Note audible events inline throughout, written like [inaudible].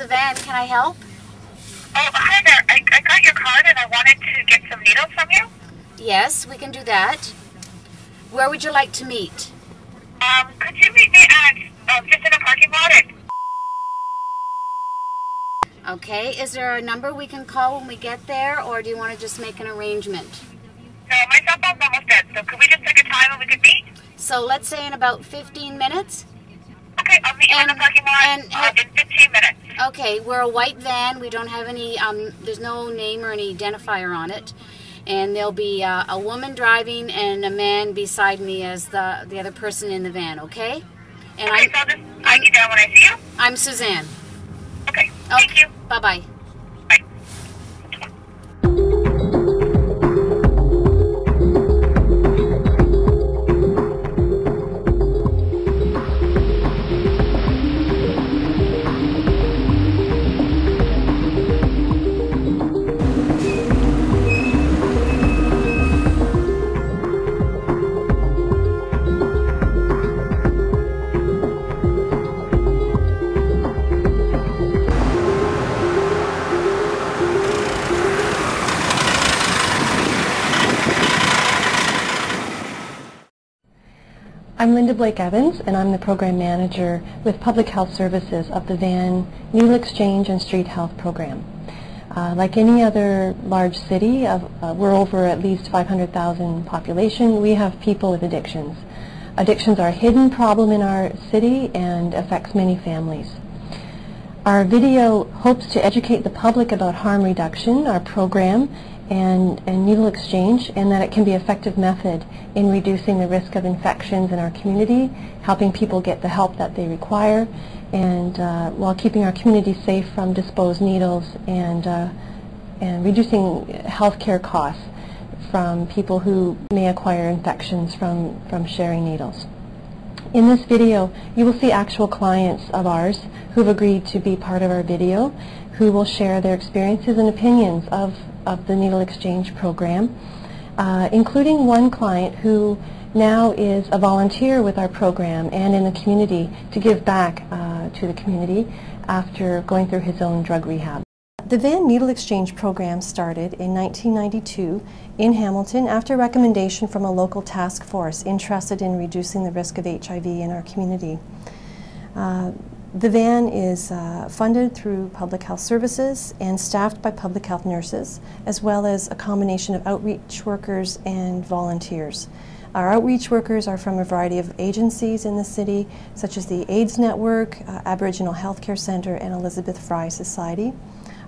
the van. Can I help? Oh, hi there. I, I got your card and I wanted to get some needles from you. Yes, we can do that. Where would you like to meet? Um, could you meet me at um, just in a parking lot? At, Okay, is there a number we can call when we get there, or do you want to just make an arrangement? no, my cell phone's almost dead. So could we just pick a time and we could meet? So let's say in about 15 minutes. Meet you in the parking lot and uh, in 15 minutes. Okay, we're a white van. We don't have any, um, there's no name or any identifier on it. And there'll be uh, a woman driving and a man beside me as the, the other person in the van, okay? And Okay, I'm, so just write you down when I see you. I'm Suzanne. Okay, thank Okay, you. bye I'm Linda Blake Evans, and I'm the program manager with Public Health Services of the VAN Needle Exchange and Street Health Program. Uh, like any other large city, of, uh, we're over at least 500,000 population. We have people with addictions. Addictions are a hidden problem in our city and affects many families. Our video hopes to educate the public about harm reduction, our program, and, and needle exchange, and that it can be an effective method in reducing the risk of infections in our community, helping people get the help that they require, and uh, while keeping our community safe from disposed needles and, uh, and reducing healthcare costs from people who may acquire infections from, from sharing needles. In this video, you will see actual clients of ours who've agreed to be part of our video, who will share their experiences and opinions of, of the needle exchange program, uh, including one client who now is a volunteer with our program and in the community to give back uh, to the community after going through his own drug rehab. The Van Needle Exchange program started in 1992 in Hamilton after recommendation from a local task force interested in reducing the risk of HIV in our community. Uh, the van is uh, funded through public health services and staffed by public health nurses, as well as a combination of outreach workers and volunteers. Our outreach workers are from a variety of agencies in the city, such as the AIDS Network, uh, Aboriginal Healthcare Centre, and Elizabeth Fry Society.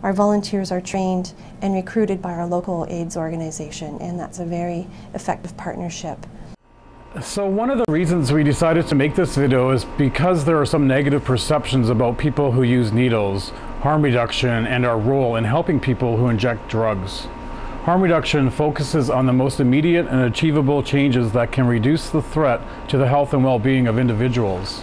Our volunteers are trained and recruited by our local AIDS organization, and that's a very effective partnership. So one of the reasons we decided to make this video is because there are some negative perceptions about people who use needles, harm reduction, and our role in helping people who inject drugs. Harm reduction focuses on the most immediate and achievable changes that can reduce the threat to the health and well-being of individuals.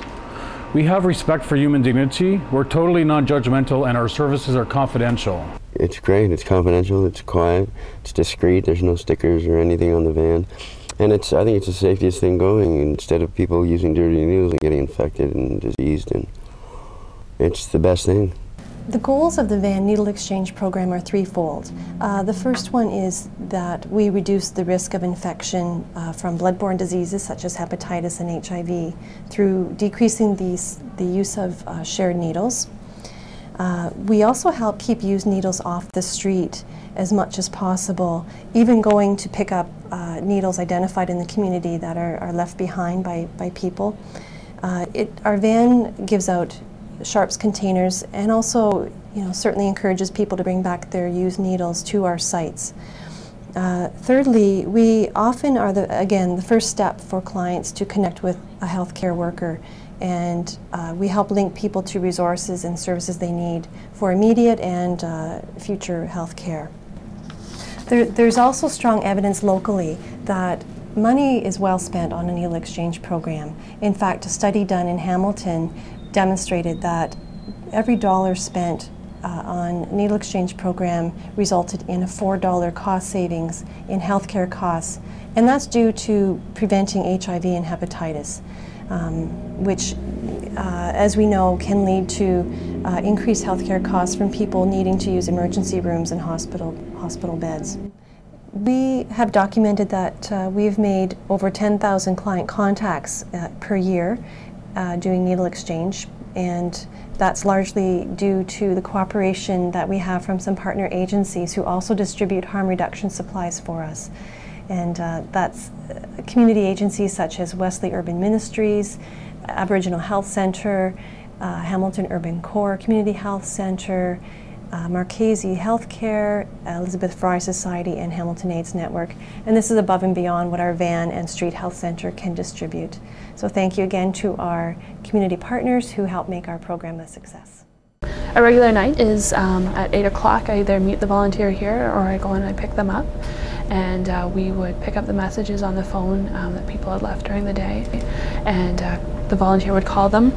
We have respect for human dignity, we're totally non-judgmental, and our services are confidential. It's great. It's confidential. It's quiet. It's discreet. There's no stickers or anything on the van, and it's. I think it's the safest thing going. Instead of people using dirty needles and getting infected and diseased, and it's the best thing. The goals of the Van Needle Exchange program are threefold. Uh, the first one is that we reduce the risk of infection uh, from bloodborne diseases such as hepatitis and HIV through decreasing these, the use of uh, shared needles. Uh, we also help keep used needles off the street as much as possible, even going to pick up uh, needles identified in the community that are, are left behind by, by people. Uh, it, our van gives out sharps containers and also you know, certainly encourages people to bring back their used needles to our sites. Uh, thirdly, we often are, the, again, the first step for clients to connect with a healthcare worker and uh, we help link people to resources and services they need for immediate and uh, future health care. There, there's also strong evidence locally that money is well spent on a needle exchange program. In fact, a study done in Hamilton demonstrated that every dollar spent uh, on needle exchange program resulted in a $4 cost savings in healthcare costs, and that's due to preventing HIV and hepatitis. Um, which, uh, as we know, can lead to uh, increased healthcare costs from people needing to use emergency rooms and hospital, hospital beds. We have documented that uh, we've made over 10,000 client contacts uh, per year uh, doing needle exchange, and that's largely due to the cooperation that we have from some partner agencies who also distribute harm reduction supplies for us. And uh, that's uh, community agencies such as Wesley Urban Ministries, Aboriginal Health Centre, uh, Hamilton Urban Core Community Health Centre, uh, Marchese Healthcare, Elizabeth Fry Society, and Hamilton AIDS Network. And this is above and beyond what our VAN and Street Health Center can distribute. So thank you again to our community partners who help make our program a success. A regular night is um, at 8 o'clock. I either meet the volunteer here or I go and I pick them up. And uh, we would pick up the messages on the phone um, that people had left during the day. And uh, the volunteer would call them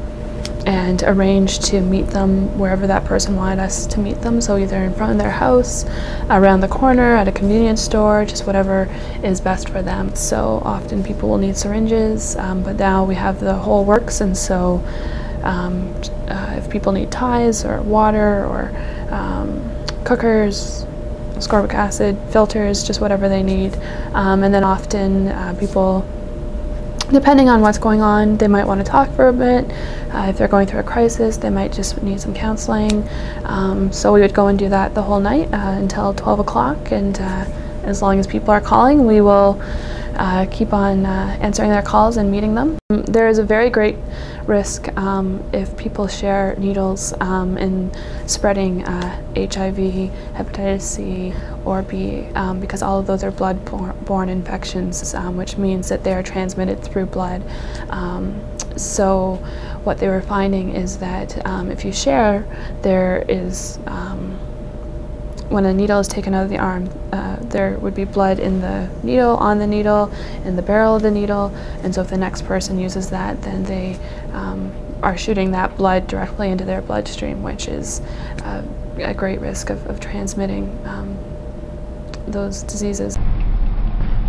and arrange to meet them wherever that person wanted us to meet them. So either in front of their house, around the corner, at a convenience store, just whatever is best for them. So often people will need syringes, um, but now we have the whole works, and so um, uh, if people need ties or water or um, cookers, ascorbic acid, filters, just whatever they need. Um, and then often uh, people depending on what's going on, they might want to talk for a bit. Uh, if they're going through a crisis, they might just need some counseling. Um, so we would go and do that the whole night uh, until 12 o'clock. And uh, as long as people are calling, we will uh, keep on uh, answering their calls and meeting them. There is a very great risk um, if people share needles um, in spreading HIV, uh, hepatitis C, or B, um, because all of those are blood-borne infections, um, which means that they are transmitted through blood. Um, so what they were finding is that um, if you share, there is when a needle is taken out of the arm, uh, there would be blood in the needle, on the needle, in the barrel of the needle, and so if the next person uses that, then they um, are shooting that blood directly into their bloodstream, which is uh, a great risk of, of transmitting um, those diseases.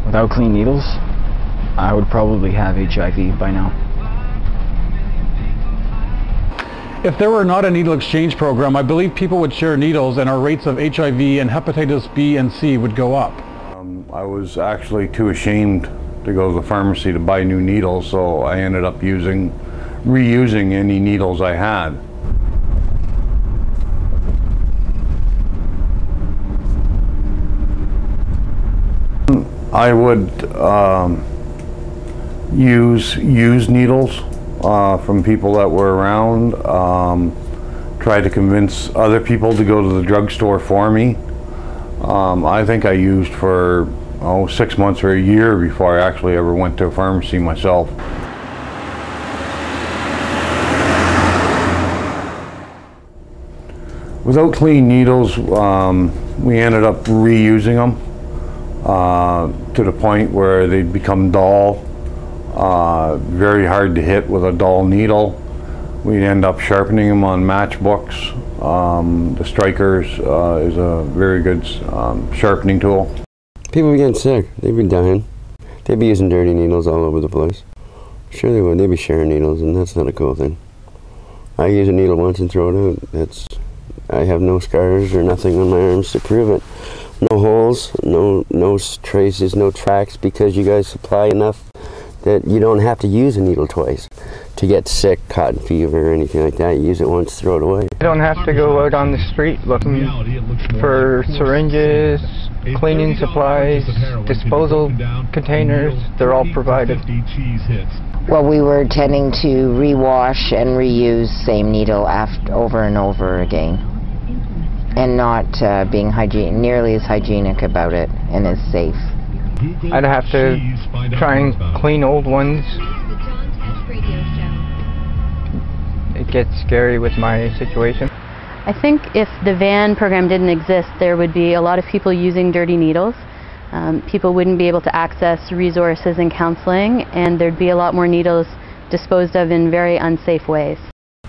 Without clean needles, I would probably have HIV by now. If there were not a needle exchange program, I believe people would share needles and our rates of HIV and hepatitis B and C would go up. Um, I was actually too ashamed to go to the pharmacy to buy new needles, so I ended up using, reusing any needles I had. I would um, use used needles uh, from people that were around. Um, tried to convince other people to go to the drugstore for me. Um, I think I used for oh six months or a year before I actually ever went to a pharmacy myself. Without clean needles, um, we ended up reusing them uh, to the point where they'd become dull uh, very hard to hit with a dull needle. We'd end up sharpening them on matchbooks. Um, the Strikers uh, is a very good um, sharpening tool. People be getting sick. They'd be dying. They'd be using dirty needles all over the place. Sure they would. They'd be sharing needles, and that's not a cool thing. I use a needle once and throw it out. That's. I have no scars or nothing on my arms to prove it. No holes, no no traces, no tracks because you guys supply enough that you don't have to use a needle twice to get sick, cotton fever, or anything like that. You use it once, throw it away. You don't have to go out on the street looking for syringes, cleaning supplies, disposal containers. They're all provided. Well, we were tending to rewash and reuse same needle after, over and over again, and not uh, being hygiene nearly as hygienic about it and as safe. I'd have to try and clean old ones. It gets scary with my situation. I think if the VAN program didn't exist, there would be a lot of people using dirty needles. Um, people wouldn't be able to access resources and counseling, and there'd be a lot more needles disposed of in very unsafe ways.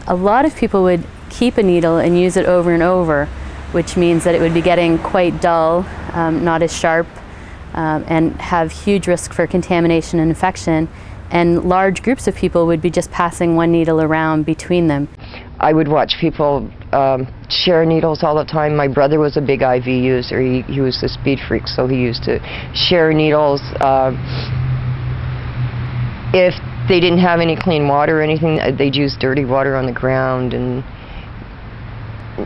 A lot of people would keep a needle and use it over and over, which means that it would be getting quite dull, um, not as sharp, um, and have huge risk for contamination and infection. and large groups of people would be just passing one needle around between them. I would watch people um, share needles all the time. My brother was a big IV user. He, he was a speed freak, so he used to share needles. Uh, if they didn't have any clean water or anything, uh, they'd use dirty water on the ground and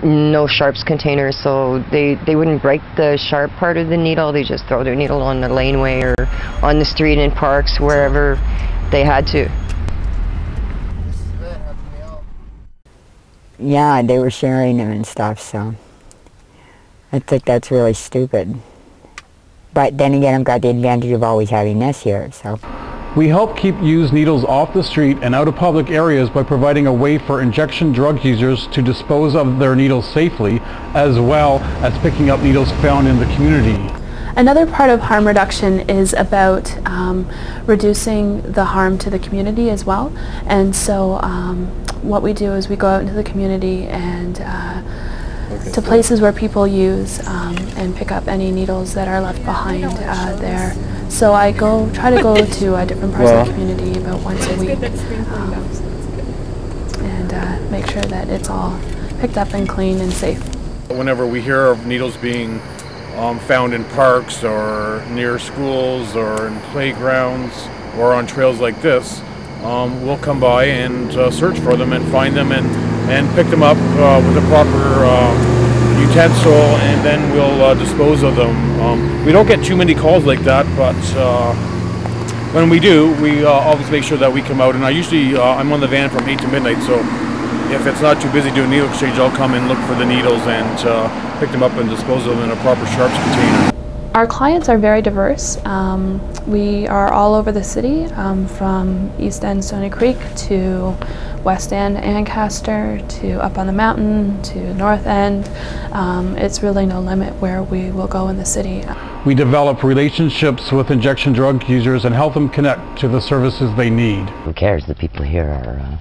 no sharps containers, so they, they wouldn't break the sharp part of the needle. They just throw their needle on the laneway or on the street in parks, wherever they had to. Yeah, they were sharing them and stuff, so I think that's really stupid. But then again, I've got the advantage of always having this here, so. We help keep used needles off the street and out of public areas by providing a way for injection drug users to dispose of their needles safely, as well as picking up needles found in the community. Another part of harm reduction is about um, reducing the harm to the community as well. And so um, what we do is we go out into the community and uh, to places where people use um, and pick up any needles that are left behind uh, there. So I go try to go [laughs] to uh, different parts of the community about once a week. um, and uh, make sure that it's all picked up and clean and safe. Whenever we hear of needles being um, found in parks or near schools or in playgrounds or on trails like this, um, we'll come by and uh, search for them and find them and, and pick them up uh, with the proper uh, utensil and then we'll uh, dispose of them. Um, we don't get too many calls like that, but uh, when we do, we uh, always make sure that we come out. And I usually, I'm on the van from 8 to midnight, so if it's not too busy doing needle exchange, I'll come and look for the needles and pick them up and dispose of them in a proper sharps container. Our clients are very diverse. Um, we are all over the city, um, from East End, Stoney Creek to West End, Ancaster to up on the mountain to North End. Um, it's really no limit where we will go in the city. We develop relationships with injection drug users and help them connect to the services they need. Who cares? The people here are uh,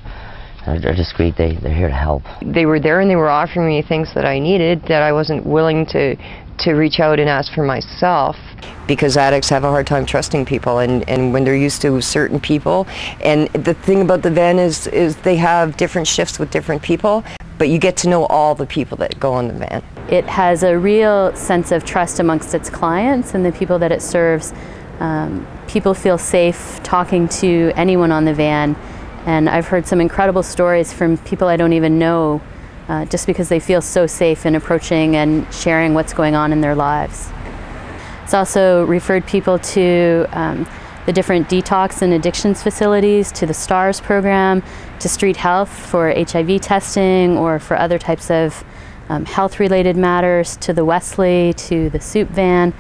are discreet. They, they're here to help. They were there and they were offering me things that I needed that I wasn't willing to, to reach out and ask for myself because addicts have a hard time trusting people and, and when they're used to certain people and the thing about the van is is they have different shifts with different people but you get to know all the people that go on the van. It has a real sense of trust amongst its clients and the people that it serves. Um, people feel safe talking to anyone on the van and I've heard some incredible stories from people I don't even know uh, just because they feel so safe in approaching and sharing what's going on in their lives. It's also referred people to um, the different detox and addictions facilities, to the STARS program, to Street Health for HIV testing or for other types of um, health related matters, to the Wesley, to the soup van.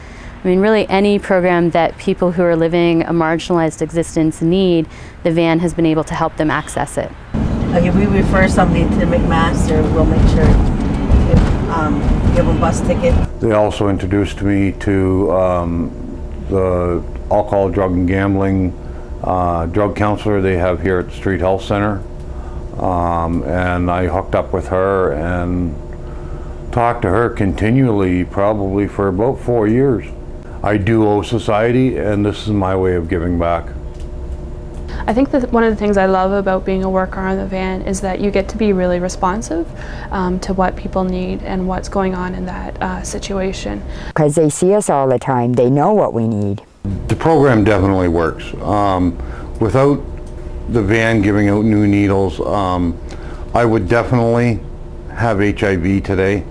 I mean, really any program that people who are living a marginalized existence need, the van has been able to help them access it. If we refer somebody to McMaster, we'll make sure um, give bus ticket. They also introduced me to um, the alcohol, drug, and gambling uh, drug counselor they have here at the Street Health Center. Um, and I hooked up with her and talked to her continually, probably for about four years. I do owe society, and this is my way of giving back. I think that one of the things I love about being a worker on the van is that you get to be really responsive um, to what people need and what's going on in that uh, situation. Because they see us all the time, they know what we need. The program definitely works. Um, without the van giving out new needles, um, I would definitely have HIV today.